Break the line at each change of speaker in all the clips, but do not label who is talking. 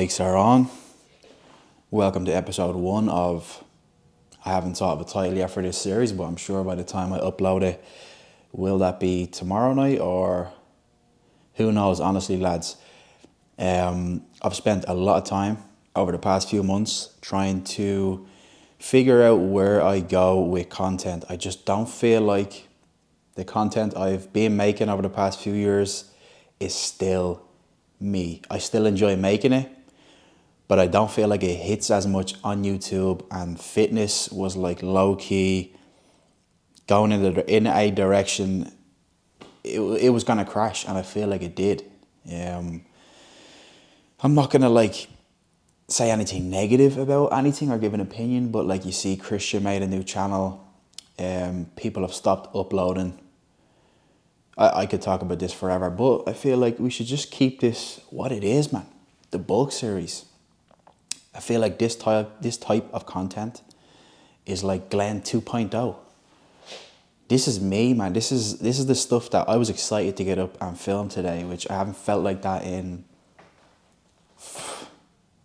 Mics are on. Welcome to episode one of. I haven't thought of a title yet for this series, but I'm sure by the time I upload it, will that be tomorrow night or who knows? Honestly, lads, um, I've spent a lot of time over the past few months trying to figure out where I go with content. I just don't feel like the content I've been making over the past few years is still me. I still enjoy making it, but I don't feel like it hits as much on YouTube. And fitness was like low key going in, the, in a direction. It, it was gonna crash, and I feel like it did. Um, I'm not gonna like say anything negative about anything or give an opinion, but like you see, Christian made a new channel. Um, people have stopped uploading I, I could talk about this forever, but I feel like we should just keep this what it is, man. The bulk series. I feel like this type this type of content is like Glen 2.0. This is me, man. This is this is the stuff that I was excited to get up and film today, which I haven't felt like that in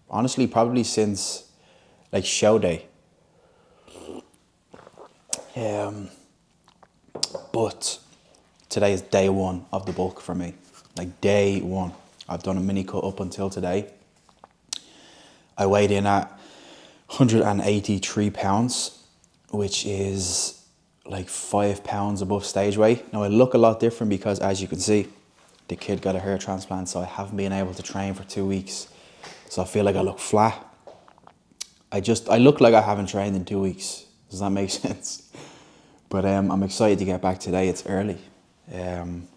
honestly probably since like show day. Um, but today is day one of the bulk for me. Like day one. I've done a mini cut up until today. I weighed in at 183 pounds, which is like five pounds above stage weight. Now I look a lot different because as you can see, the kid got a hair transplant, so I haven't been able to train for two weeks. So I feel like I look flat. I just, I look like I haven't trained in two weeks. Does that make sense? But um, I'm excited to get back today. It's early. Um,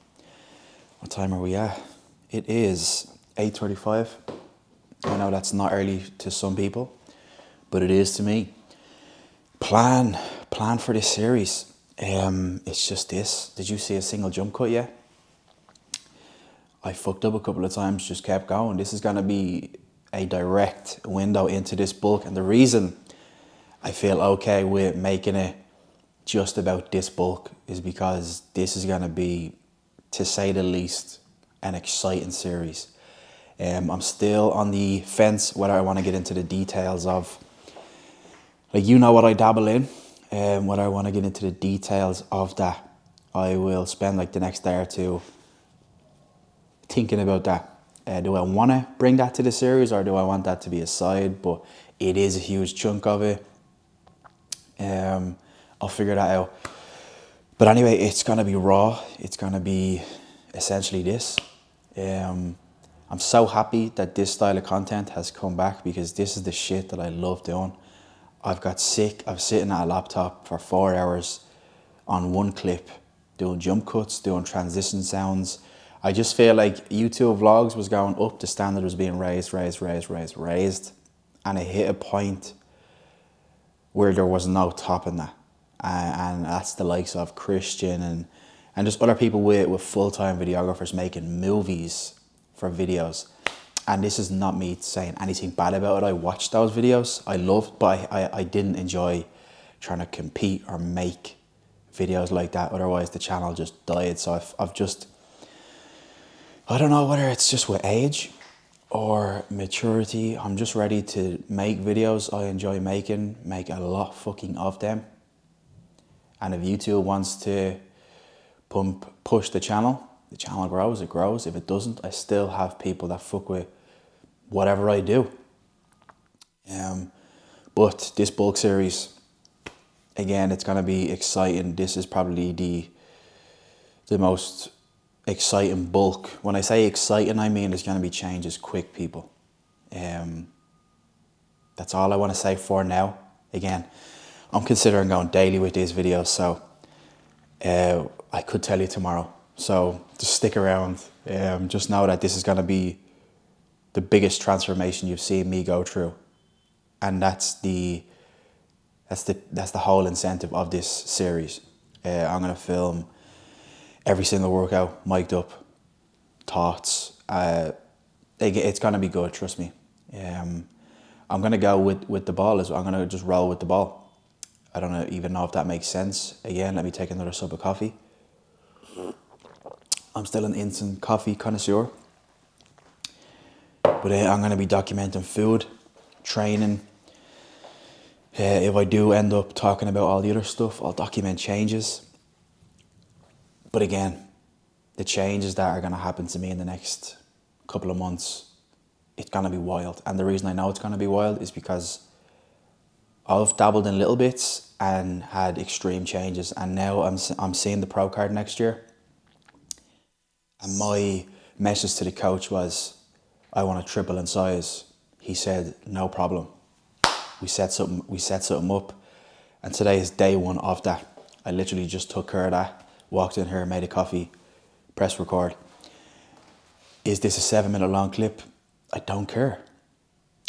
what time are we at? It is 8.35. I know that's not early to some people, but it is to me. Plan, plan for this series. Um, it's just this. Did you see a single jump cut yet? I fucked up a couple of times, just kept going. This is gonna be a direct window into this bulk, and the reason I feel okay with making it just about this bulk is because this is going to be, to say the least, an exciting series. Um, I'm still on the fence whether I want to get into the details of, like, you know what I dabble in, um, whether I want to get into the details of that. I will spend like the next day or two thinking about that. Uh, do I want to bring that to the series or do I want that to be a side? But it is a huge chunk of it. Um, I'll figure that out. But anyway, it's gonna be raw. It's gonna be essentially this. Um, I'm so happy that this style of content has come back because this is the shit that I love doing. I've got sick of sitting at a laptop for four hours on one clip, doing jump cuts, doing transition sounds. I just feel like YouTube vlogs was going up, the standard was being raised, raised, raised, raised, raised. And it hit a point where there was no topping that and that's the likes of Christian and and just other people with, with full-time videographers making movies for videos. And this is not me saying anything bad about it. I watched those videos. I loved, but I, I, I didn't enjoy trying to compete or make videos like that. Otherwise, the channel just died. So I've, I've just, I don't know whether it's just with age or maturity. I'm just ready to make videos I enjoy making, make a lot fucking of them. And if YouTube wants to pump, push the channel, the channel grows, it grows. If it doesn't, I still have people that fuck with whatever I do. Um, but this bulk series, again, it's gonna be exciting. This is probably the the most exciting bulk. When I say exciting, I mean there's gonna be changes quick, people. Um, that's all I want to say for now. Again, I'm considering going daily with these videos, so uh, I could tell you tomorrow. So just stick around. Um, just know that this is going to be the biggest transformation you've seen me go through, and that's the that's the that's the whole incentive of this series. Uh, I'm going to film every single workout, mic'd up, thoughts. Uh, it's going to be good. Trust me. Um, I'm going to go with with the ball as well. I'm going to just roll with the ball. I don't know, even know if that makes sense. Again, let me take another sip of coffee. I'm still an instant coffee connoisseur. But uh, I'm going to be documenting food, training. Uh, if I do end up talking about all the other stuff, I'll document changes. But again, the changes that are going to happen to me in the next couple of months, it's going to be wild. And the reason I know it's going to be wild is because I've dabbled in little bits and had extreme changes, and now I'm I'm seeing the pro card next year. And my message to the coach was, I want to triple in size. He said, no problem. We set something we set something up, and today is day one of that. I literally just took care of that, walked in here, made a coffee, press record. Is this a seven minute long clip? I don't care.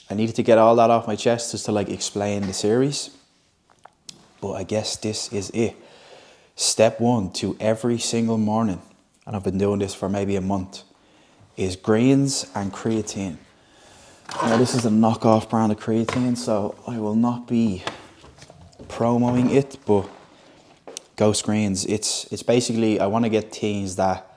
I needed to get all that off my chest just to like explain the series. But I guess this is it. Step one to every single morning, and I've been doing this for maybe a month, is greens and creatine. Now this is a knockoff brand of creatine, so I will not be promoting it, but Ghost Greens, it's it's basically I want to get things that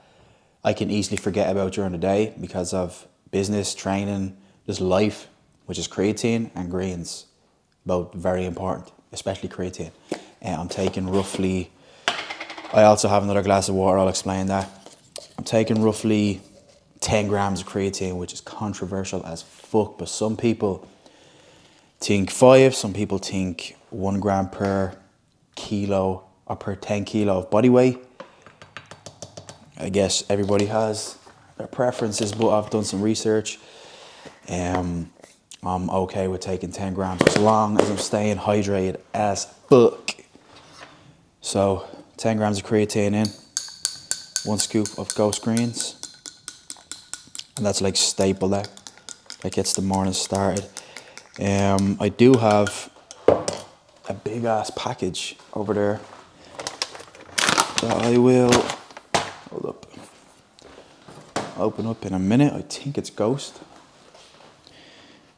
I can easily forget about during the day because of business, training, just life which is creatine and greens, both very important, especially creatine. And I'm taking roughly, I also have another glass of water, I'll explain that. I'm taking roughly 10 grams of creatine, which is controversial as fuck, but some people think five, some people think one gram per kilo or per 10 kilo of body weight. I guess everybody has their preferences, but I've done some research. Um, I'm okay with taking 10 grams as long as I'm staying hydrated as fuck. So 10 grams of creatine in, one scoop of Ghost Greens. And that's like staple that. That gets the morning started. Um, I do have a big ass package over there that I will, hold up, open up in a minute. I think it's Ghost.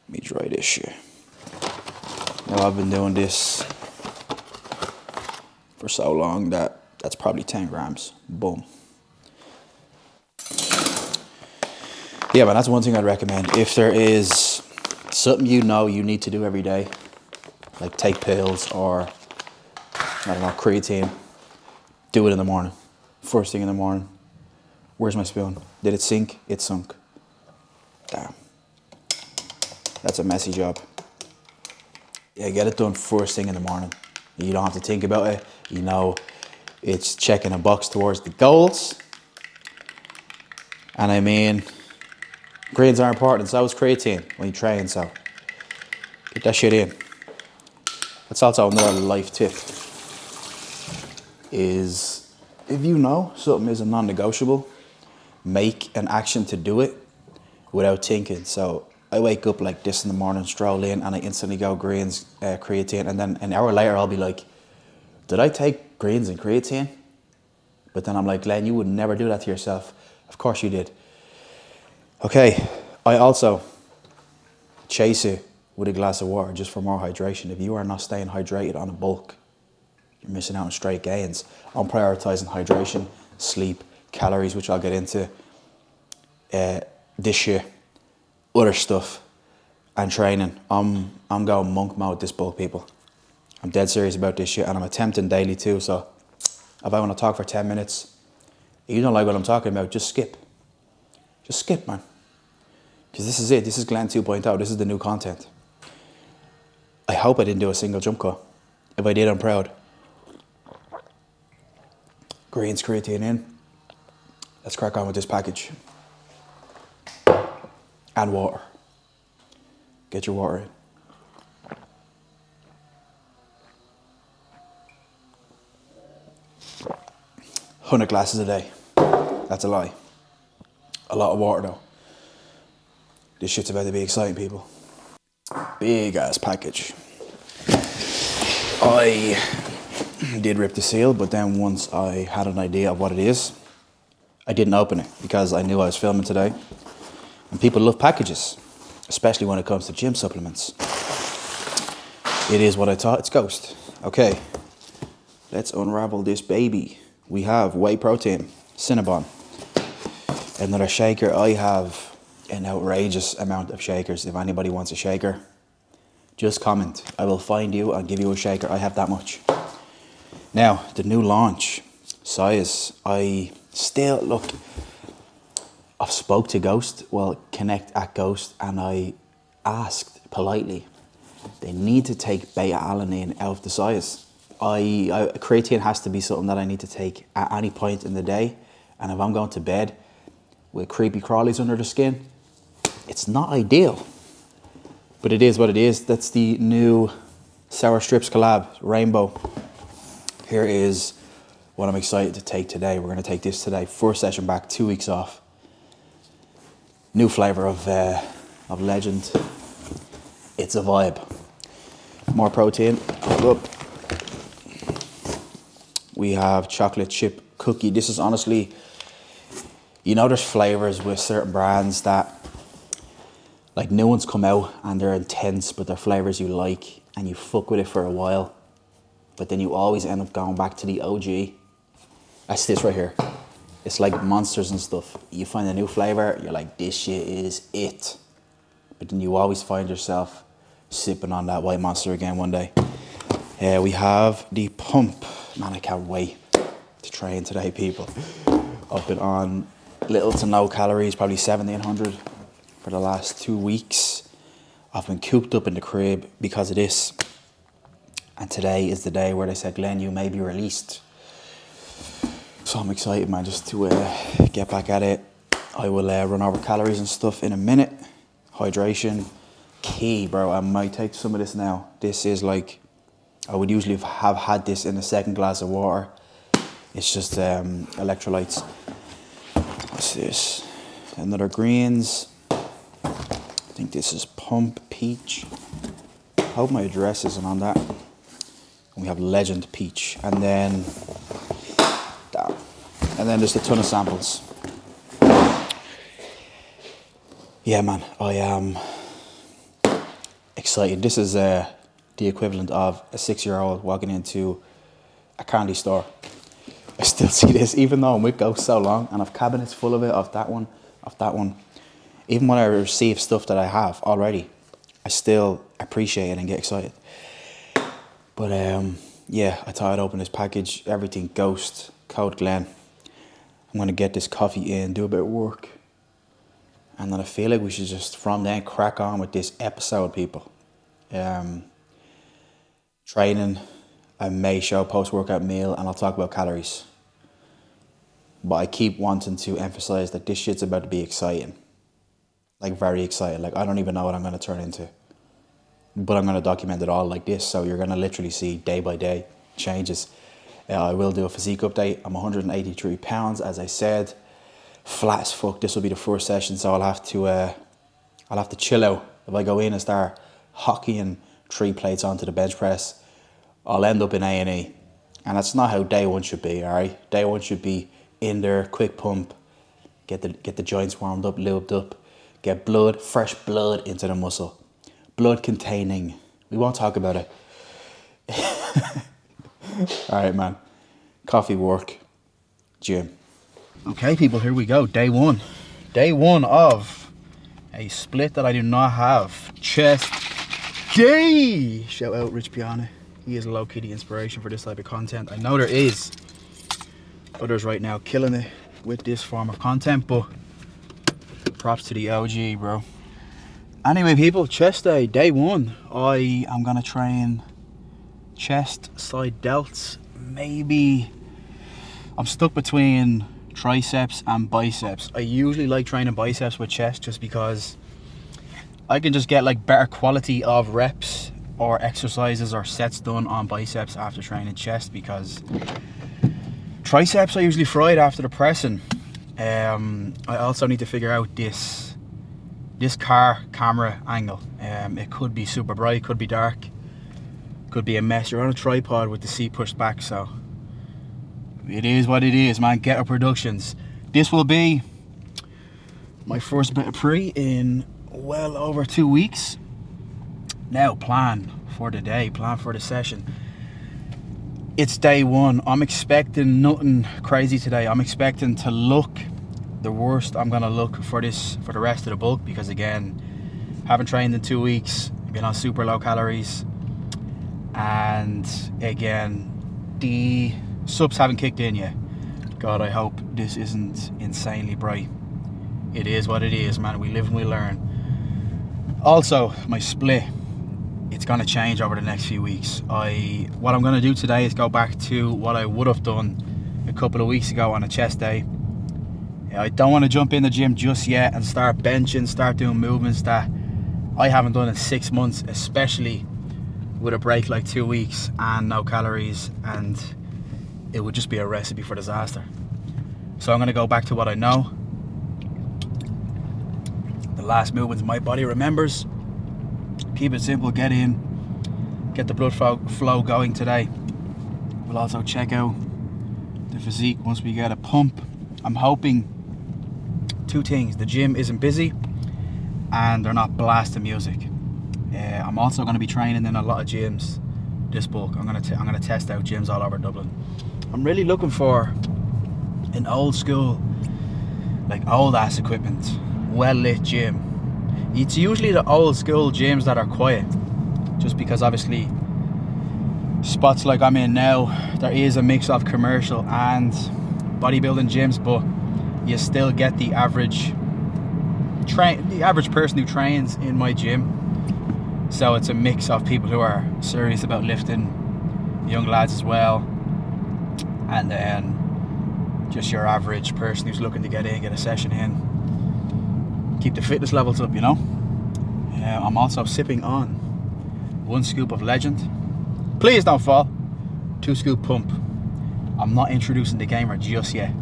Let me dry this shit. Now I've been doing this for so long that that's probably 10 grams. Boom. Yeah, but that's one thing I'd recommend. If there is something you know you need to do every day, like take pills or, I don't know, creatine, do it in the morning. First thing in the morning. Where's my spoon? Did it sink? It sunk. Damn. That's a messy job. Yeah, get it done first thing in the morning. You don't have to think about it. You know, it's checking a box towards the goals. And I mean, greens are important. So is creatine when you train. So get that shit in. That's also another life tip. Is if you know something is a non-negotiable, make an action to do it without thinking. So I wake up like this in the morning, stroll in, and I instantly go greens, uh, creatine, and then an hour later I'll be like, "Did I take greens and creatine?" But then I'm like, "Glen, you would never do that to yourself." Of course you did. Okay, I also chase you with a glass of water just for more hydration. If you are not staying hydrated on a bulk, you're missing out on straight gains. I'm prioritizing hydration, sleep, calories, which I'll get into uh, this year other stuff and training. I'm I'm going monk mode this bulk people. I'm dead serious about this shit and I'm attempting daily too. So if I want to talk for 10 minutes, you don't like what I'm talking about, just skip. Just skip, man. Because this is it. This is Glen 2.0. This is the new content. I hope I didn't do a single jump cut. If I did, I'm proud. Greens creatine in. Let's crack on with this package and water. Get your water in. Hundred glasses a day. That's a lie. A lot of water though. This shit's about to be exciting, people. Big ass package. I did rip the seal, but then once I had an idea of what it is, I didn't open it because I knew I was filming today. And people love packages, especially when it comes to gym supplements. It is what I thought, it's Ghost. Okay, let's unravel this baby. We have whey protein, Cinnabon. Another shaker, I have an outrageous amount of shakers. If anybody wants a shaker, just comment. I will find you and give you a shaker. I have that much. Now, the new launch, size. I still, look, I've spoke to Ghost, well, Connect at Ghost, and I asked politely, they need to take beta alanine out of the size. I, I, creatine has to be something that I need to take at any point in the day. And if I'm going to bed with creepy crawlies under the skin, it's not ideal. But it is what it is. That's the new Sour Strips collab, Rainbow. Here is what I'm excited to take today. We're going to take this today. First session back, two weeks off. New flavor of, uh, of Legend. It's a vibe. More protein. Look. We have chocolate chip cookie. This is honestly, you know, there's flavors with certain brands that like new ones come out and they're intense, but they're flavors you like and you fuck with it for a while. But then you always end up going back to the OG. That's this right here. It's like monsters and stuff. You find a new flavor, you're like, this shit is it. But then you always find yourself sipping on that white monster again one day. Uh, we have the pump. Man, I can't wait to train today, people. I've been on little to no calories, probably 1700 for the last two weeks. I've been cooped up in the crib because of this. And today is the day where they said, Glen, you may be released. So I'm excited, man, just to uh, get back at it. I will uh, run over calories and stuff in a minute. Hydration, key, bro. I might take some of this now. This is like, I would usually have had this in a second glass of water. It's just um, electrolytes. What's this? Another greens. I think this is pump peach. I hope my address isn't on that. And we have legend peach. And then, damn. And then there's a ton of samples. Yeah, man, I am excited. This is uh, the equivalent of a six-year-old walking into a candy store. I still see this, even though I'm with Ghost so long, and I've cabinets full of it, of that one, of that one. Even when I receive stuff that I have already, I still appreciate it and get excited. But um, yeah, I thought I'd open this package, everything Ghost, Code Glen. I'm gonna get this coffee in, do a bit of work. And then I feel like we should just from then crack on with this episode, people. Um, training, I may show post workout meal and I'll talk about calories. But I keep wanting to emphasize that this shit's about to be exciting. Like, very excited. Like, I don't even know what I'm to turn into. But I'm to document it all like this. So you're to literally see day by day changes. Uh, I will do a physique update. I'm 183 pounds, as I said. Flat as fuck. This will be the first session, so I'll have to, uh, I'll have to chill out. If I go in and start hockeying three plates onto the bench press, I'll end up in A and E, and that's not how day one should be. All right, day one should be in there, quick pump, get the get the joints warmed up, lubed up, get blood, fresh blood into the muscle, blood containing. We won't talk about it. All right, man. Coffee work, gym. Okay, people, here we go. Day one. Day one of a split that I do not have. Chest day. Shout out Rich Piana. He is a low key the inspiration for this type of content. I know there is others right now killing it with this form of content, but props to the OG, bro. Anyway, people, chest day, day one. I am gonna train chest side delts. Maybe I'm stuck between triceps and biceps. I usually like training biceps with chest just because I can just get like better quality of reps or exercises or sets done on biceps after training chest because triceps I usually fried after the pressing. Um, I also need to figure out this this car camera angle. Um, it could be super bright, could be dark, could be a mess. You're on a tripod with the seat pushed back, so it is what it is, man. Get productions. This will be my first bit of pre in well over two weeks. Now, plan for the day, plan for the session. It's day one. I'm expecting nothing crazy today. I'm expecting to look the worst I'm gonna look for this for the rest of the bulk because again, haven't trained in two weeks, been on super low calories, and again, the subs haven't kicked in yet. God, I hope this isn't insanely bright. It is what it is, man. We live and we learn. Also, my split, it's gonna change over the next few weeks. I what I'm gonna do today is go back to what I would have done a couple of weeks ago on a chest day. I don't want to jump in the gym just yet and start benching, start doing movements that I haven't done in six months, especially with a break like two weeks and no calories and it would just be a recipe for disaster. So I'm gonna go back to what I know. The last movements my body remembers. Keep it simple, get in, get the blood flow going today. We'll also check out the physique once we get a pump. I'm hoping two things. The gym isn't busy and they're not blasting music. Uh, I'm also going to be training in a lot of gyms this bulk. I'm going to I'm going to test out gyms all over Dublin. I'm really looking for an old school, like old ass equipment, well lit gym. It's usually the old school gyms that are quiet, just because obviously spots like I'm in now, there is a mix of commercial and bodybuilding gyms, but you still get the average train, the average person who trains in my gym. So it's a mix of people who are serious about lifting, young lads as well, and then just your average person who's looking to get in, get a session in, keep the fitness levels up, you know. I'm also sipping on one scoop of Legend Please don't fall. Two scoop pump. I'm not introducing the gamer just yet.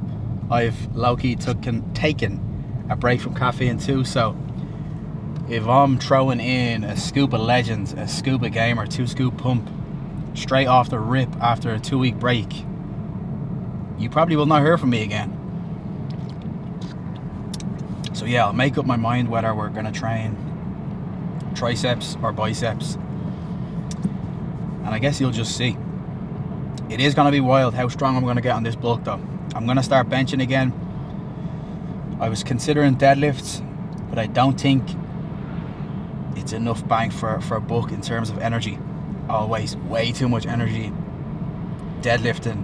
I've low-key taken a break from caffeine too, so if I'm throwing in a scoop of Legends, a scoop of Gamer, two scoop pump, straight off the rip after a two week break, you probably will not hear from me again. So yeah, I'll make up my mind whether we're gonna train triceps or biceps and I guess you'll just see. It is going to be wild how strong I'm going to get on this bulk though. I'm going to start benching again. I was considering deadlifts, but I don't think it's enough bang for, for a buck in terms of energy. Always way too much energy deadlifting.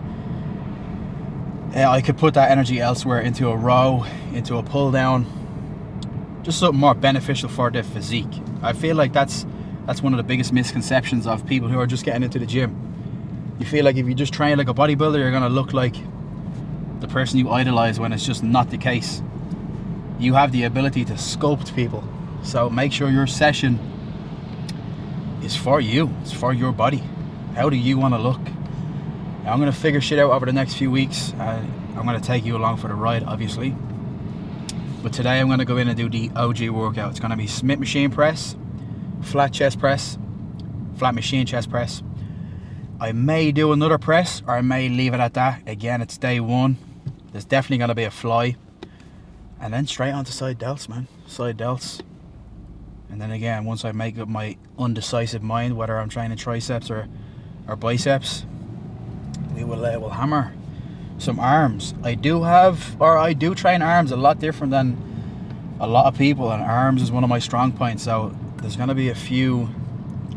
Yeah, I could put that energy elsewhere into a row, into a pull down, just something more beneficial for their physique. I feel like that's that's one of the biggest misconceptions of people who are just getting into the gym. You feel like if you just train like a bodybuilder, you're gonna look like the person you idolize when it's just not the case. You have the ability to sculpt people. So make sure your session is for you, it's for your body. How do you wanna look? I'm gonna figure shit out over the next few weeks. I'm gonna take you along for the ride, obviously. But today I'm gonna go in and do the OG workout. It's gonna be Smith machine press, flat chest press, flat machine chest press. I may do another press or I may leave it at that. Again, it's day one. There's definitely gonna be a fly. And then straight onto side delts, man. Side delts. And then again, once I make up my undecisive mind whether I'm training triceps or, or biceps, we will, uh, will hammer some arms. I do have, or I do train arms a lot different than a lot of people and arms is one of my strong points. So there's going to be a few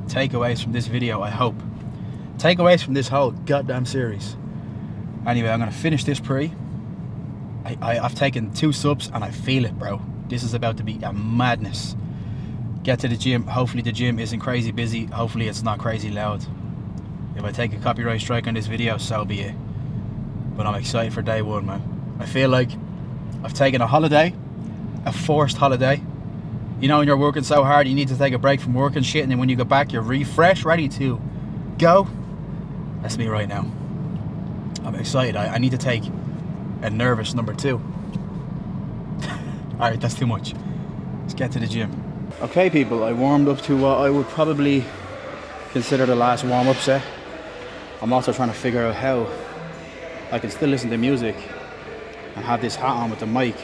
takeaways from this video, I hope. Takeaways from this whole goddamn series. Anyway, I'm going to finish this pre. I, I, I've taken two subs and I feel it, bro. This is about to be a madness. Get to the gym. Hopefully the gym isn't crazy busy. Hopefully it's not crazy loud. If I take a copyright strike on this video, so be it. But I'm excited for day one, man. I feel like I've taken a holiday, a forced holiday, you know, when you're working so hard, you need to take a break from work and shit, and then when you get back, you're refreshed, ready to go. That's me right now. I'm excited. I, I need to take a nervous number two. Alright, that's too much. Let's get to the gym. Okay, people, I warmed up to what I would probably consider the last warm up set. I'm also trying to figure out how I can still listen to music and have this hat on with the mic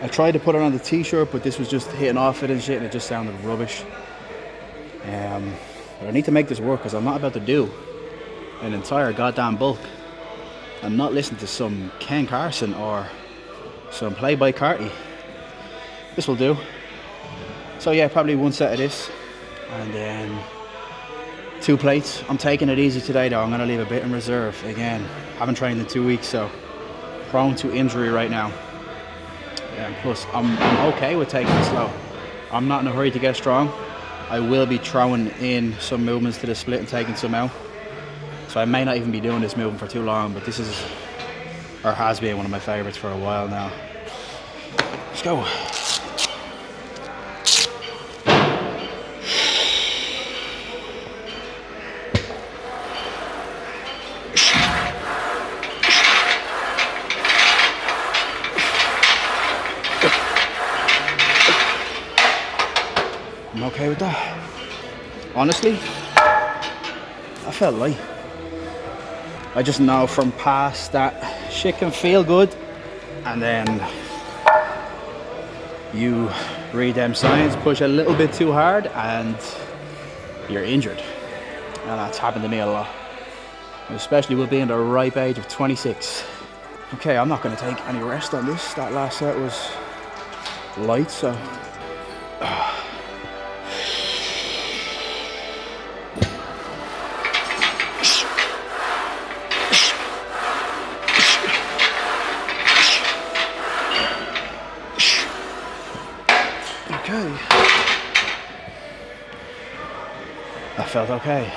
I tried to put it on the t-shirt, but this was just hitting off it and shit, and it just sounded rubbish. Um, but I need to make this work because I'm not about to do an entire goddamn bulk. I'm not listen to some Ken Carson or some Playboi Carti. This will do. So yeah, probably one set of this, and then two plates. I'm taking it easy today though. I'm gonna leave a bit in reserve. Again, haven't trained in two weeks, so prone to injury right now. Yeah, plus I'm, I'm okay with taking it slow. I'm not in a hurry to get strong. I will be throwing in some movements to the split and taking some out. So I may not even be doing this movement for too long, but this is, or has been one of my favorites for a while now. Let's go. Honestly, I felt light. I just know from past that shit can feel good and then you read them signs, push a little bit too hard and you're injured. And that's happened to me a lot. Especially with being the ripe age of 26. Okay, I'm not gonna take any rest on this. That last set was light, so uh, felt okay.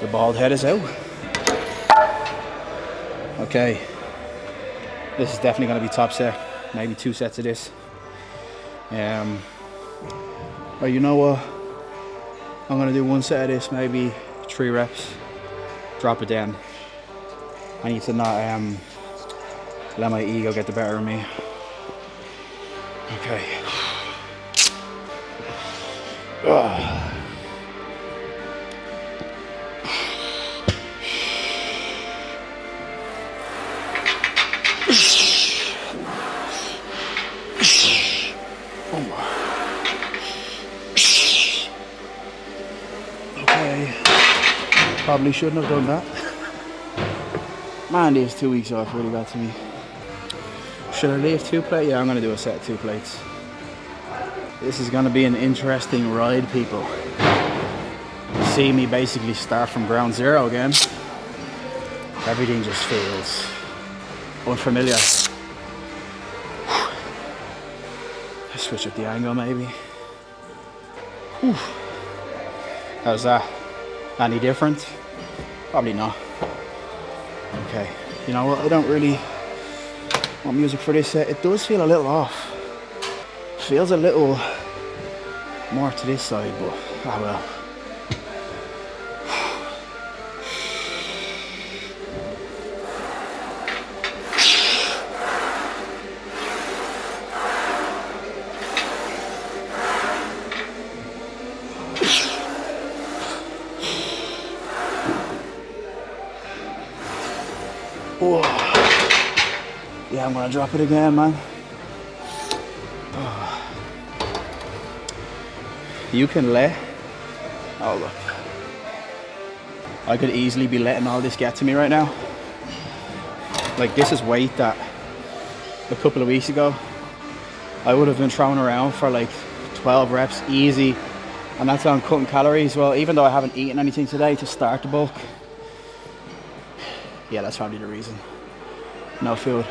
The bald head is out. Okay. This is definitely going to be top set. Maybe two sets of this. Um, but you know what? I'm going to do one set of this, maybe three reps. Drop it down. I need to not um, let my ego get the better of me. Okay. Ugh. Okay. Probably shouldn't have done that. Man, these two weeks off really got to me. Should I leave two plates? Yeah, I'm gonna do a set of two plates. This is gonna be an interesting ride, people. See me basically start from ground zero again. Everything just feels unfamiliar. Let's switch up the angle maybe. Whew. How's that? Any different? Probably not. Okay. You know what? I don't really want music for this set. It does feel a little off. Feels a little more to this side, but ah well. Whoa. Yeah, I'm gonna drop it again, man. You can let. Oh look. I could easily be letting all this get to me right now. Like this is weight that a couple of weeks ago I would have been throwing around for like 12 reps easy. And that's on cutting calories. Well, even though I haven't eaten anything today to start the bulk. Yeah, that's probably the reason. No food.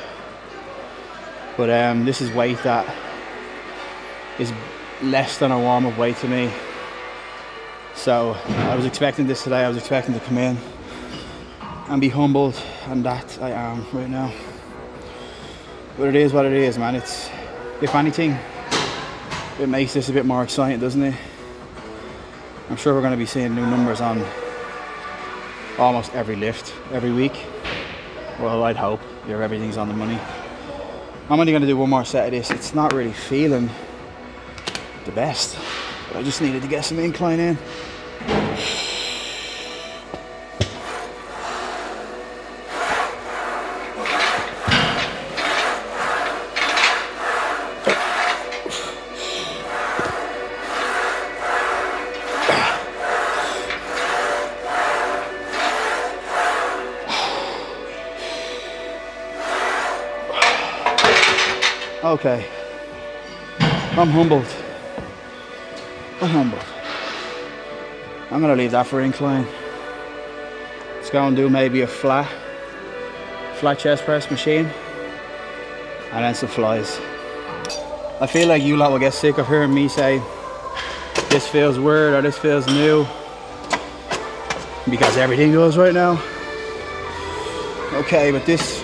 But um, this is weight that is less than a warm up weight to me. So I was expecting this today. I was expecting to come in and be humbled, and that I am right now. But it is what it is, man. It's if anything, it makes this a bit more exciting, doesn't it? I'm sure we're going to be seeing new numbers on almost every lift every week. Well, I'd hope if everything's on the money. I'm only going to do one more set of this. It's not really feeling the best. But I just needed to get some incline in.
Okay, I'm humbled. I'm gonna leave that for incline. Let's go and do maybe a flat, flat chest press machine, and then some flies. I feel like you lot will get sick of hearing me say, this feels weird or this feels new, because everything goes right now. Okay, but this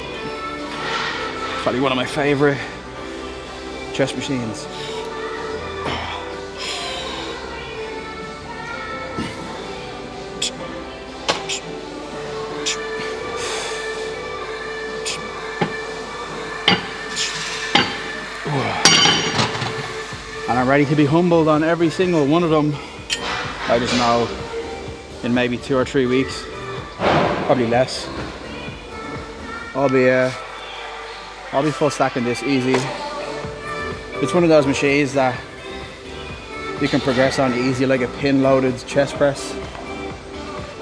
probably one of my favorite chest machines. And I'm ready to be humbled on every single one of them. I just know in maybe two or three weeks, probably less, I'll be uh, I'll be full stacking this easy. It's one of those machines that you can progress on easy like a pin loaded chest press.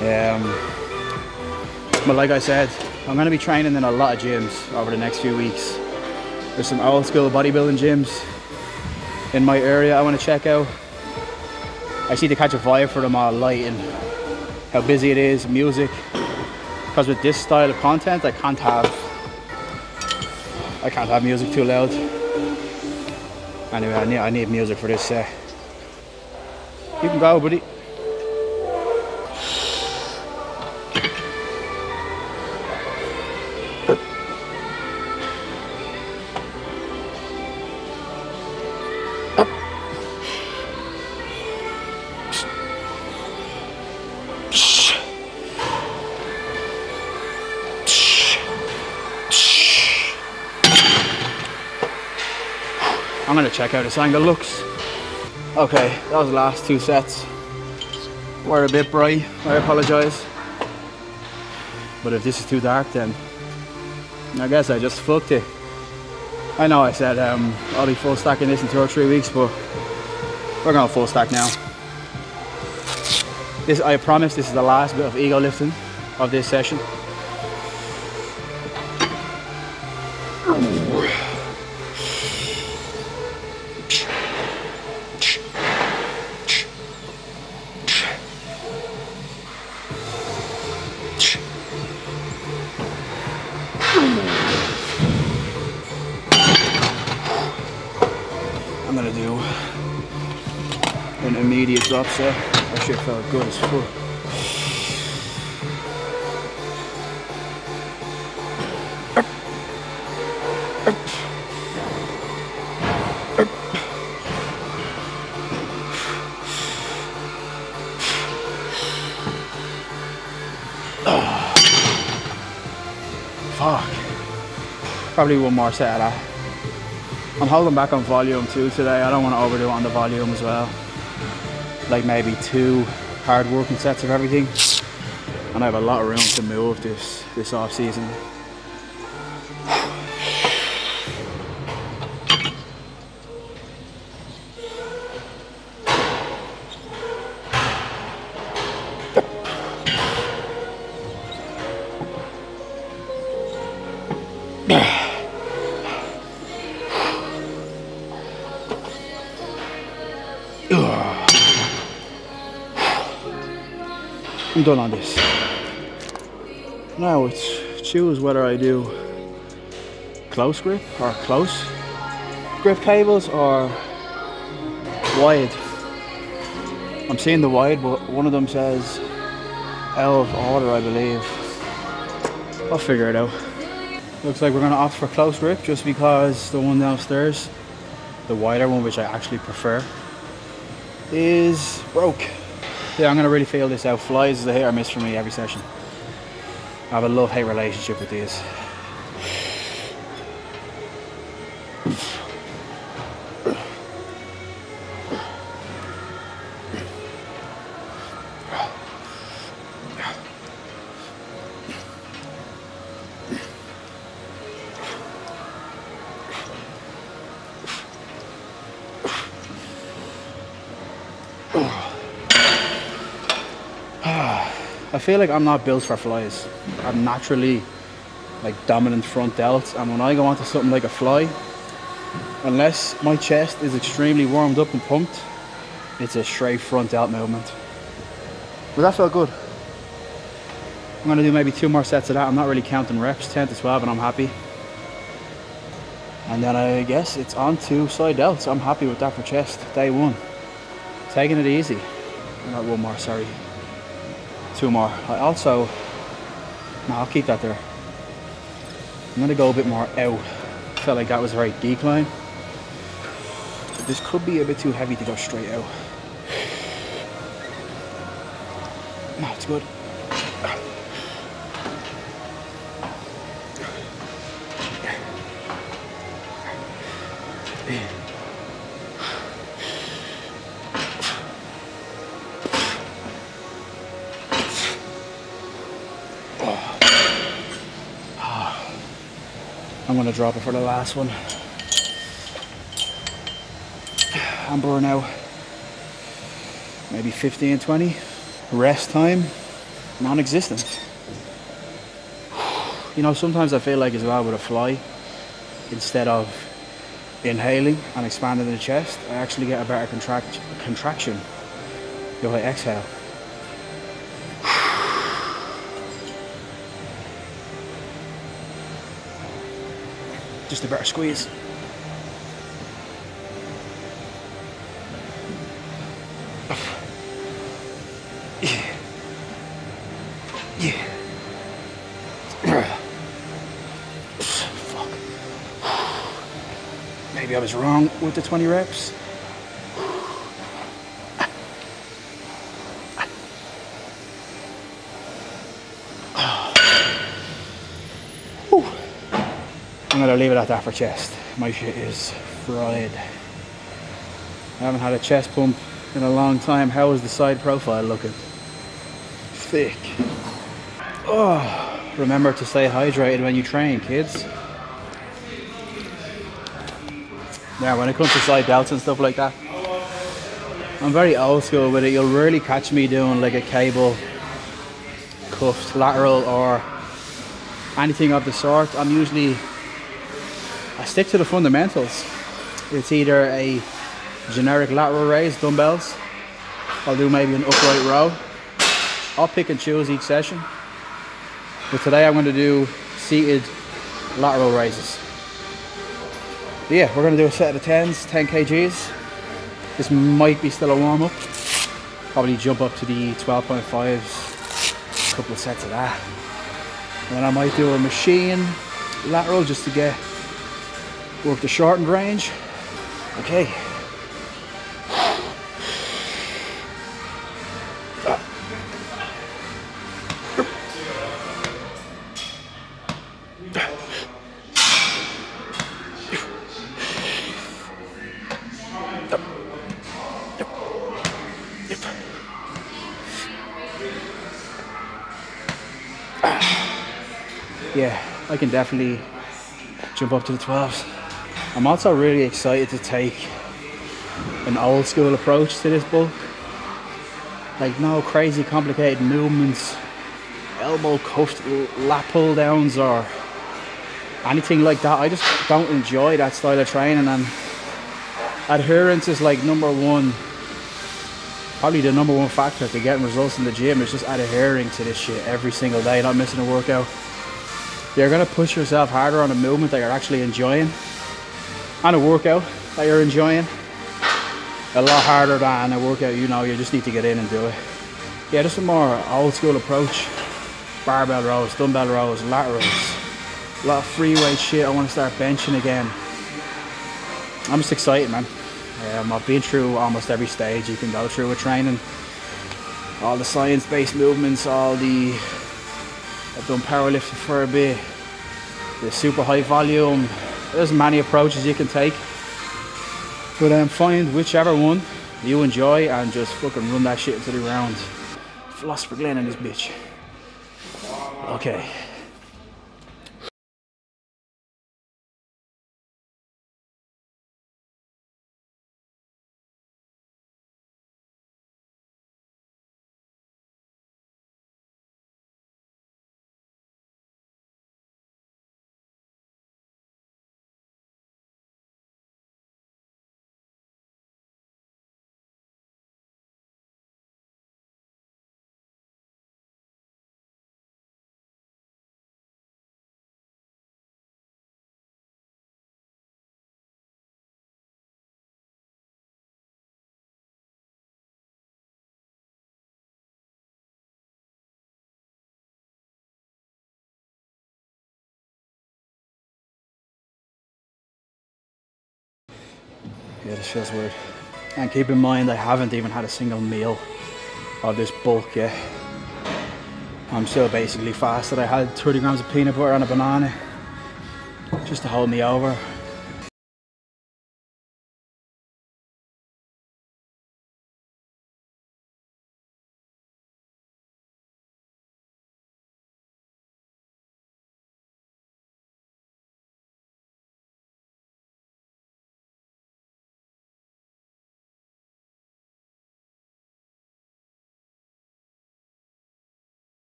Um, but like I said, I'm going to be training in a lot of gyms over the next few weeks. There's some old school bodybuilding gyms in my area I want to check out. I see to catch a vibe for them all, lighting, how busy it is, music. Because with this style of content, I can't have I can't have music too loud. Anyway, I need, I need music for this. Uh, you can go, buddy. Out this angle looks. Okay, that was the last two sets. Were a bit bright, I apologise. But if this is too dark then I guess I just fucked it. I know I said um, I'll be full stacking this in two or three weeks, but we're going full stack now. This, I promise this is the last bit of ego lifting of this session. Set. That shit felt good as fuck. Fuck. Probably one more set of that. I'm holding back on volume too today. I don't want to overdo it on the volume as well. Like maybe two hard working sets of everything. And I have a lot of room to move this this off season. Done on this. Now it's choose whether I do close grip or close grip cables or wide. I'm seeing the wide, but one of them says L of order, I believe. I'll figure it out. Looks like we're gonna opt for close grip just because the one downstairs, the wider one, which I actually prefer, is broke. Yeah, I'm gonna really feel this out. Flies is a hit or miss for me every session. I have a love-hate relationship with these. Feel like I'm not built for flies. I'm naturally like dominant front delts, and when I go onto something like a fly, unless my chest is extremely warmed up and pumped, it's a straight front delt movement. But that felt good. I'm gonna do maybe two more sets of that. I'm not really counting reps, 10 to 12, and I'm happy. And then I guess it's on to side delts. I'm happy with that for chest, day one. Taking it easy. Not one more, sorry. Two more. I also, no, I'll keep that there. I'm gonna go a bit more out. Felt like that was very decline. This could be a bit too heavy to go straight out. No, it's good. I'm gonna drop it for the last one. I'm Amber now, maybe 15, 20. Rest time, non-existent. You know, sometimes I feel like as well with a fly, instead of inhaling and expanding the chest, I actually get a better contract contraction if I exhale. Just a better squeeze. Yeah. Yeah. Fuck. Maybe I was wrong with the 20 reps. Leave it at that for chest. My shit is fried. I haven't had a chest pump in a long time. How is the side profile looking? Thick. Oh, remember to stay hydrated when you train, kids. Now, when it comes to side delts and stuff like that, I'm very old school with it. You'll rarely catch me doing like a cable cuffed lateral or anything of the sort. I'm usually stick to the fundamentals. It's either a generic lateral raise, dumbbells. I'll do maybe an upright row. I'll pick and choose each session. But today I'm going to do seated lateral raises. But yeah, we're going to do a set of 10s, 10 kgs. This might be still a warm up. Probably jump up to the 12.5s, a couple of sets of that. And then I might do a machine lateral just to get work the shortened range. Okay. Yeah, I can definitely jump up to the 12s. I'm also really excited to take an old school approach to this bulk. Like no crazy complicated movements, elbow cuffed lat pull downs or anything like that. I just don't enjoy that style of training and adherence is like number one, probably the number one factor to getting results in the gym is just adhering to this shit every single day, not missing a workout. You're gonna push yourself harder on a movement that you're actually enjoying and a workout that you're enjoying. A lot harder than a workout you know you just need to get in and do it. Yeah just a more old school approach. Barbell rows dumbbell rows laterals a lot of free weight shit i want to start benching again. I'm just excited man. Um, i've been through almost every stage you can go through with training. All the science-based movements all the i've done powerlifting for a bit. The super high volume there's many approaches you can take but um, find whichever one you enjoy and just fucking run that shit into the ground philosopher Glen in this bitch. Okay Yeah, this feels weird. And keep in mind, I haven't even had a single meal of this bulk yet. I'm still basically fasted. I had 30 grams of peanut butter and a banana just to hold me over.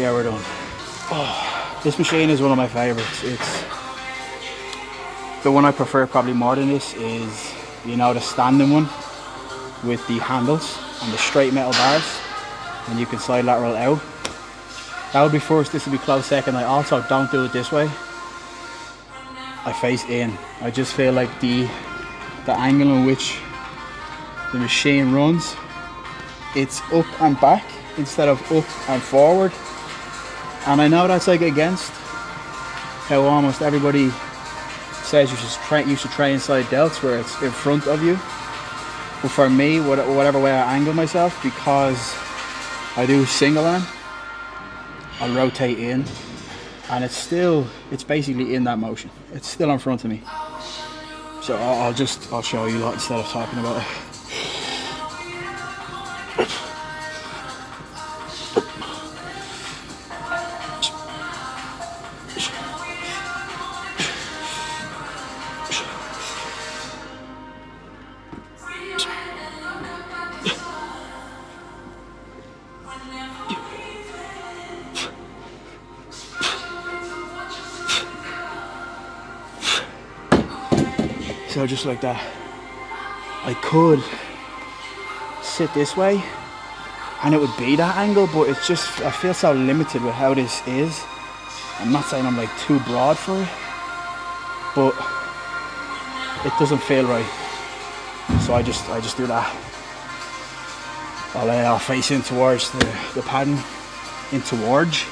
Yeah, we're done. Oh, this machine is one of my favorites. It's the one I prefer probably more than this is you know the standing one with the handles and the straight metal bars and you can slide lateral out. That would be first, this would be close second. I also don't do it this way. I face in. I just feel like the the angle in which the machine runs, it's up and back instead of up and forward. And I know that's like against how almost everybody says you should try you should try inside delts where it's in front of you. But for me, whatever way I angle myself, because I do single arm, I'll rotate in and it's still, it's basically in that motion. It's still in front of me. So I'll, I'll just, I'll show you that instead of talking about it. So just like that. I could sit this way and it would be that angle, but it's just, I feel so limited with how this is. I'm not saying I'm like too broad for it, but it doesn't feel right. So I just, I just do that. I'll, face in towards the, the padding, in towards,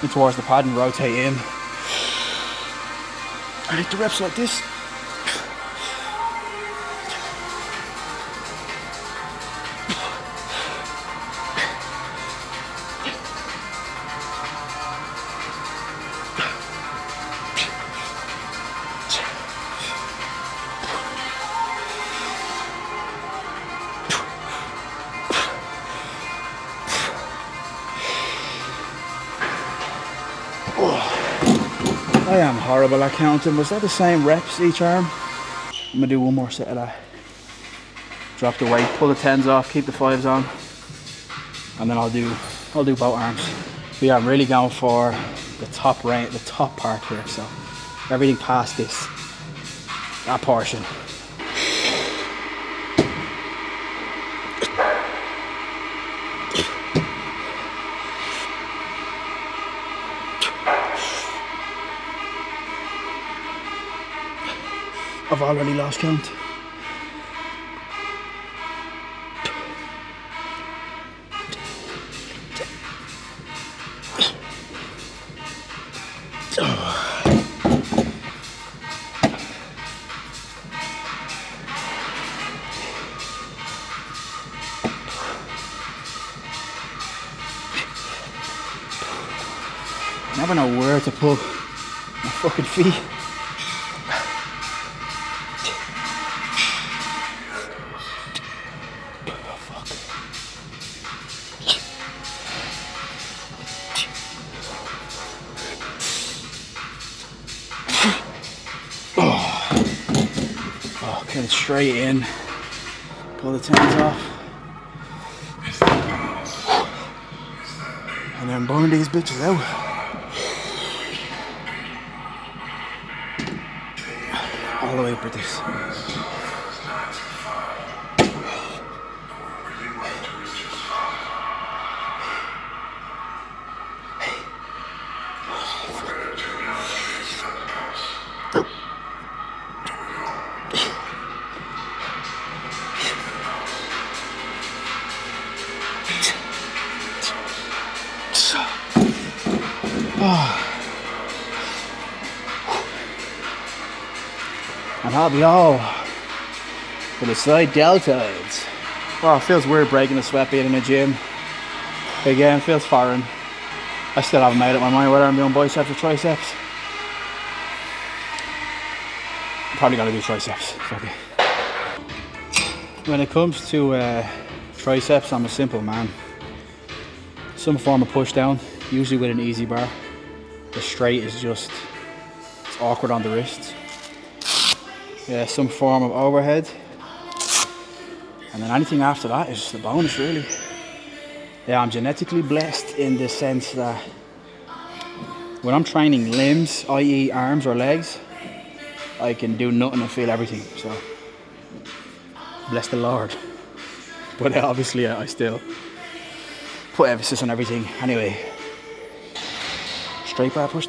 in towards the padding, rotate in. I like the reps like this. Am I at counting. Was that the same reps each arm? I'm gonna do one more set of that. Drop the weight, pull the tens off, keep the fives on, and then I'll do I'll do both arms. But yeah, I'm really going for the top range, the top part here. So everything past this, that portion. I've already lost count. Never know where to put my fucking feet. Straight in. Pull the tens off. And then burn these bitches out. All the way for this. I'll be for the side deltoids. Well, it feels weird breaking a sweat being in a gym. Again, feels foreign. I still haven't made up my mind whether I'm doing biceps or triceps. I'm probably gonna do triceps. Fuck it. When it comes to uh, triceps, I'm a simple man. Some form of push down, usually with an EZ bar. The straight is just it's awkward on the wrists. Yeah, some form of overhead. And then anything after that is a bonus really. Yeah, I'm genetically blessed in the sense that when I'm training limbs, i.e. arms or legs, I can do nothing and feel everything. So bless the Lord. But uh, obviously uh, I still put emphasis on everything. Anyway, straight bar push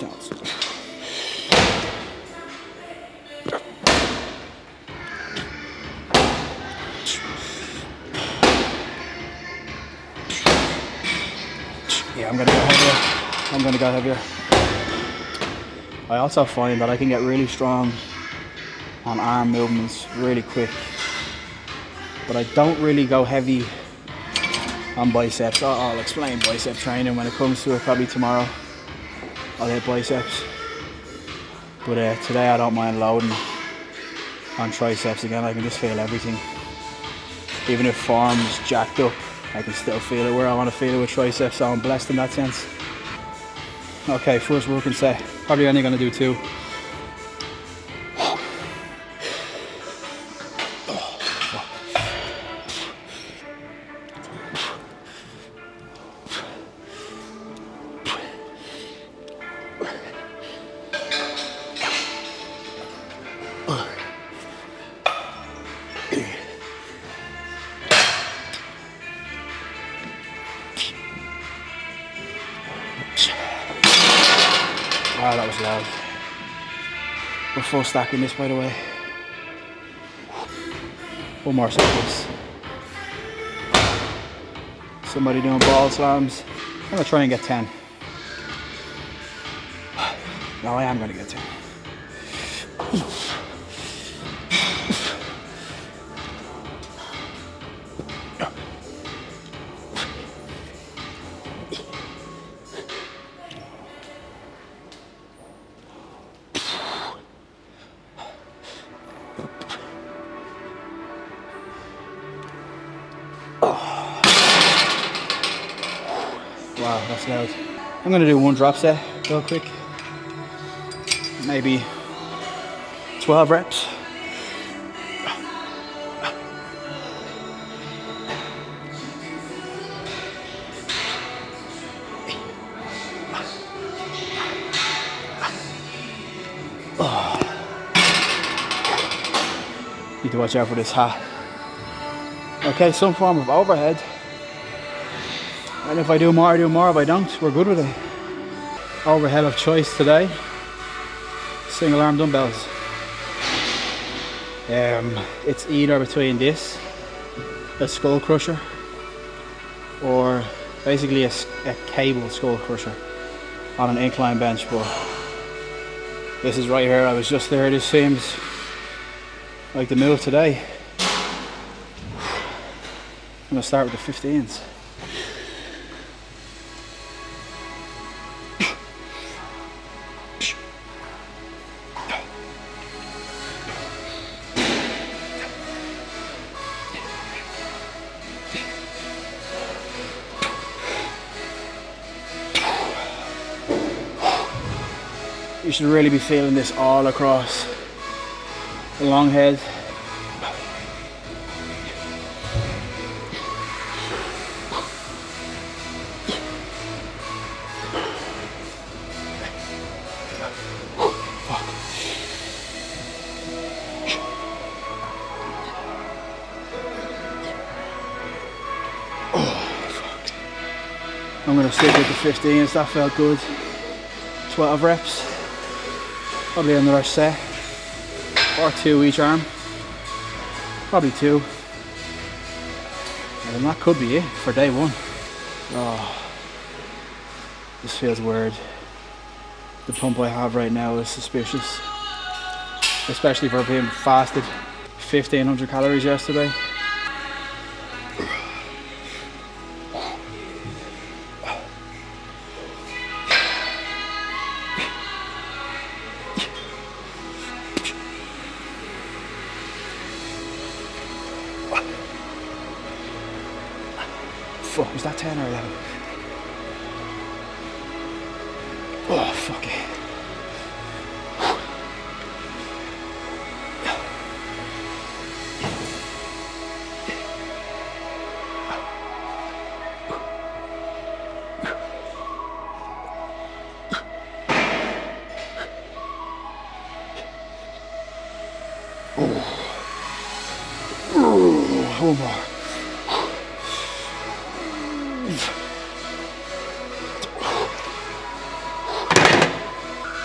heavier. I also find that I can get really strong on arm movements really quick. But I don't really go heavy on biceps. I'll, I'll explain bicep training when it comes to it probably tomorrow. I'll hit biceps. But uh, today I don't mind loading on triceps again. I can just feel everything. Even if form is jacked up, I can still feel it where I want to feel it with triceps. So I'm blessed in that sense. Okay, first working set. Probably only gonna do two. Wow, that was loud. We're full stacking this, by the way. One more please. Somebody doing ball slams. I'm gonna try and get 10. No, I am gonna get 10. Gonna do one drop set real quick. Maybe 12 reps. Oh. Need to watch out for this hat. Okay, some form of overhead. And if I do more, I do more. If I don't, we're good with it. Overhead of choice today. Single arm dumbbells. Um, it's either between this, a skull crusher, or basically a cable skull crusher on an incline bench. But this is right here. I was just there. This seems like the move today. I'm gonna start with the 15s. Should really be feeling this all across the long head. I'm gonna stick with the 15s, that felt good. 12 reps. Probably another set. Or two each arm. Probably two. And that could be it for day one. Oh, this feels weird. The pump I have right now is suspicious. especially for being fasted 1500 calories yesterday.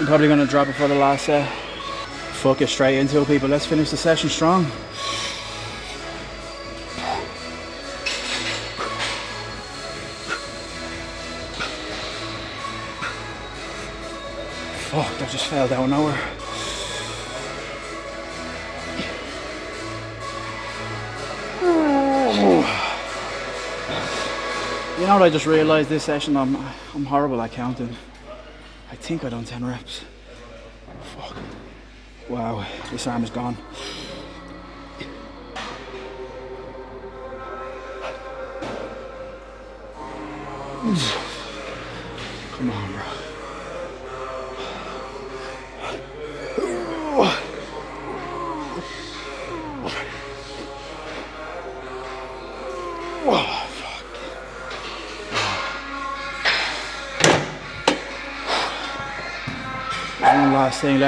I'm probably gonna drop it for the last set. Fuck it straight into it, people. Let's finish the session strong. Fuck, that just fell down nowhere. Know what I just realised this session? I'm I'm horrible at counting. I think I done 10 reps. Fuck. Wow, this arm is gone.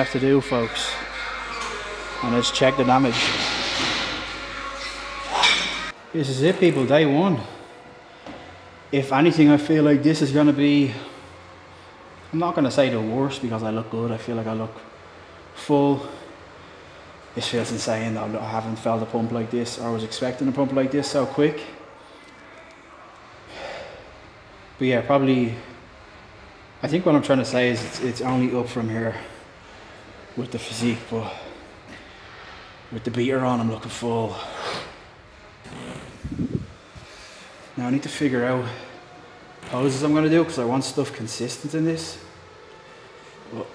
Left to do, folks. And let's check the damage. This is it, people, day one. If anything, I feel like this is gonna be, I'm not gonna say the worst because I look good. I feel like I look full. This feels insane I haven't felt a pump like this or was expecting a pump like this so quick. But yeah, probably I think what I'm trying to say is it's, it's only up from here with the physique, but with the beater on, I'm looking full. Now I need to figure out poses I'm going to do because I want stuff consistent in this. But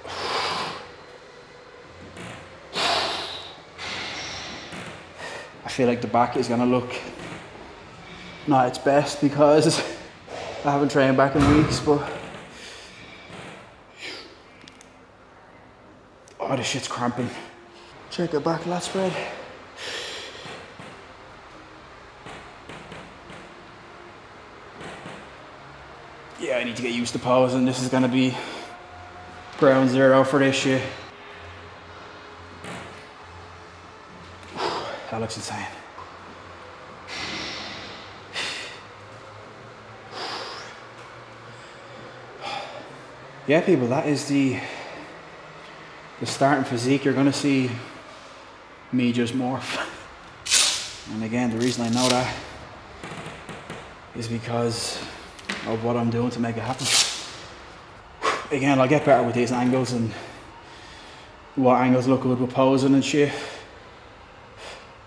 I feel like the back is going to look not its best because I haven't trained back in weeks, but Oh, this shit's cramping. Check it back, lat spread. Yeah, I need to get used to posing. This is gonna be ground zero for this shit. That looks insane. Yeah, people, that is the the starting physique, you're going to see me just morph. And again, the reason I know that is because of what I'm doing to make it happen. Again, I'll get better with these angles and what angles look good with posing and shit.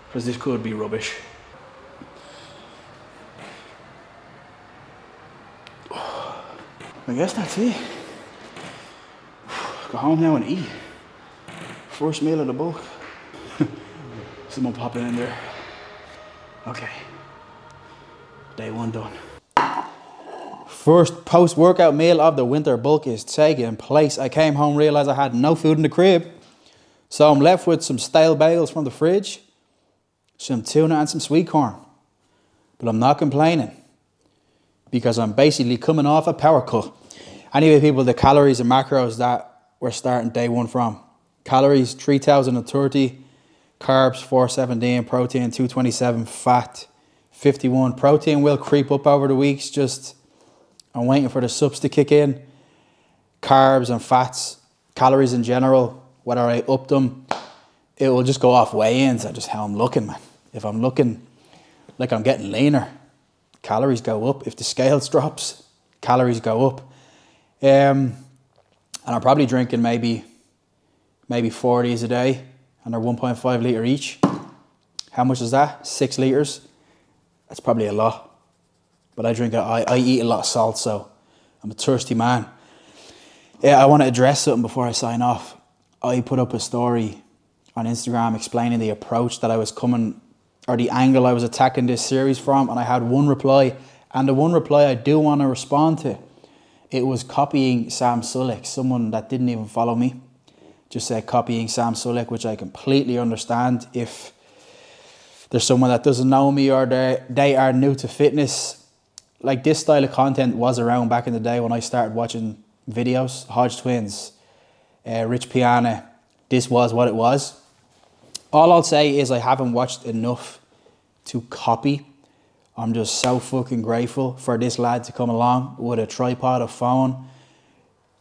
Because this could be rubbish. I guess that's it. Go home now and eat. First meal of the bulk. Someone popping in there. Okay. Day one done.
First post workout meal of the winter bulk is taking place. I came home, realized I had no food in the crib. So I'm left with some stale bagels from the fridge, some tuna, and some sweet corn. But I'm not complaining because I'm basically coming off a power cut. Anyway, people, the calories and macros that we're starting day one from calories 3030, carbs 417, protein 227, fat 51. Protein will creep up over the weeks, just I'm waiting for the subs to kick in. Carbs and fats, calories in general, whether I up them, it will just go off weigh-ins and just how I'm looking, man. If I'm looking like I'm getting leaner, calories go up. If the scales drops, calories go up. Um, and I'm probably drinking maybe maybe 40s a day and they're 1.5 litre each. How much is that? Six litres. That's probably a lot. But I drink, I, I eat a lot of salt, so I'm a thirsty man. Yeah, I want to address something before I sign off. I put up a story on Instagram explaining the approach that I was coming, or the angle I was attacking this series from, and I had one reply. And the one reply I do want to respond to, it was copying Sam Sulek, someone that didn't even follow me. Just said copying Sam Sulek, which I completely understand if there's someone that doesn't know me or they they are new to fitness. Like this style of content was around back in the day when I started watching videos, Hodge Twins, uh, Rich Piana. This was what it was. All I'll say is I haven't watched enough to copy. I'm just so fucking grateful for this lad to come along with a tripod, a phone,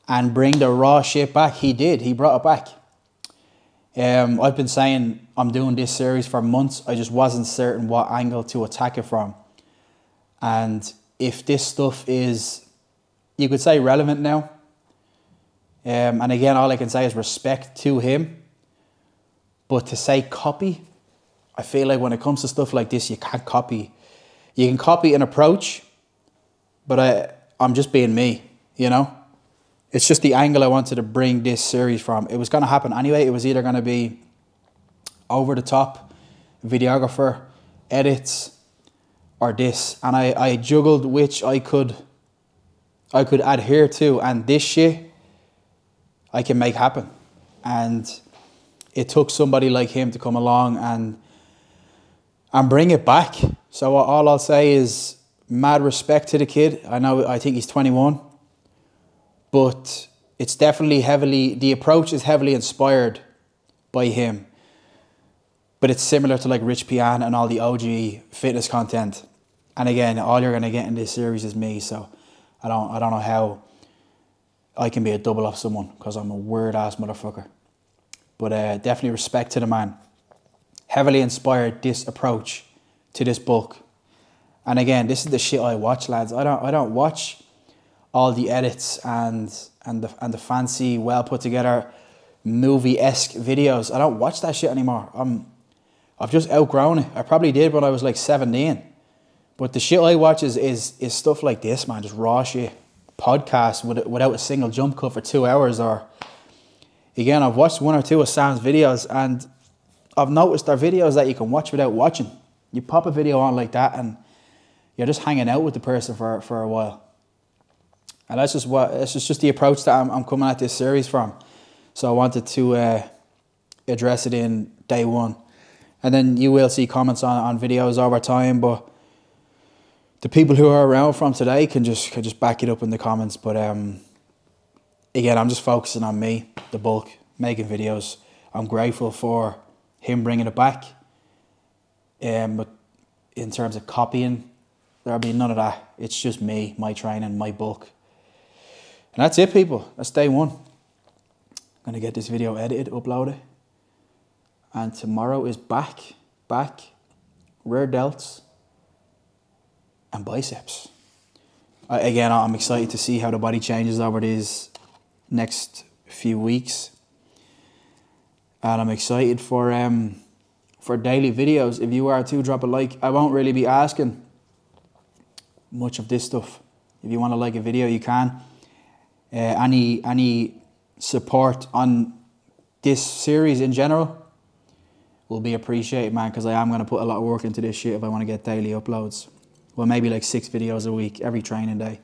and bring the raw shit back. He did. He brought it back. Um, I've been saying I'm doing this series for months. I just wasn't certain what angle to attack it from. And if this stuff is, you could say, relevant now. Um, and again, all I can say is respect to him. But to say copy, I feel like when it comes to stuff like this, you can't copy. You can copy an approach, but I, I'm just being me, you know? It's just the angle I wanted to bring this series from. It was going to happen anyway. It was either going to be over the top, videographer, edits, or this. And I, I juggled which I could I could adhere to and this shit I can make happen. And it took somebody like him to come along and and bring it back. So all I'll say is mad respect to the kid. I know I think he's 21 but it's definitely heavily the approach is heavily inspired by him. But it's similar to like Rich Piana and all the og fitness content. And again all you're going to get in this series is me so i don't i don't know how i can be a double off someone because i'm a weird ass motherfucker. But uh, definitely respect to the man. Heavily inspired this approach to this book. And again this is the shit i watch lads. I don't i don't watch all the edits and and the and the fancy, well put together movie esque videos. I don't watch that shit anymore. I'm I've just outgrown it. I probably did when I was like 17. But the shit I watch is is, is stuff like this, man, just raw shit. Podcast with, without a single jump cut for two hours or again I've watched one or two of Sam's videos and I've noticed there are videos that you can watch without watching. You pop a video on like that and you're just hanging out with the person for, for a while. And that's just what it's just, the approach that I'm, I'm coming at this series from. So I wanted to uh, address it in day one. And then you will see comments on, on videos over time, but the people who are around from today can just can just back it up in the comments. But um, again, I'm just focusing on me, the bulk, making videos. I'm grateful for him bringing it back. Um, but in terms of copying, there'll be none of that. It's just me, my training, my bulk. And that's it, people. That's day one. I'm going to get this video edited, uploaded. And tomorrow is back, back, rear delts, and biceps. Again, I'm excited to see how the body changes over these next few weeks. And I'm excited for um, for daily videos. If you are too, drop a like. I won't really be asking much of this stuff. If you want to like a video, you can uh, any any support on this series in general will be appreciated, man. Because I am going to put a lot of work into this shit if I want to get daily uploads. Well, maybe like six videos a week every training day.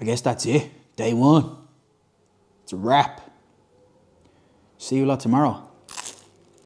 I guess that's it. Day one. It's a wrap. See you lot tomorrow.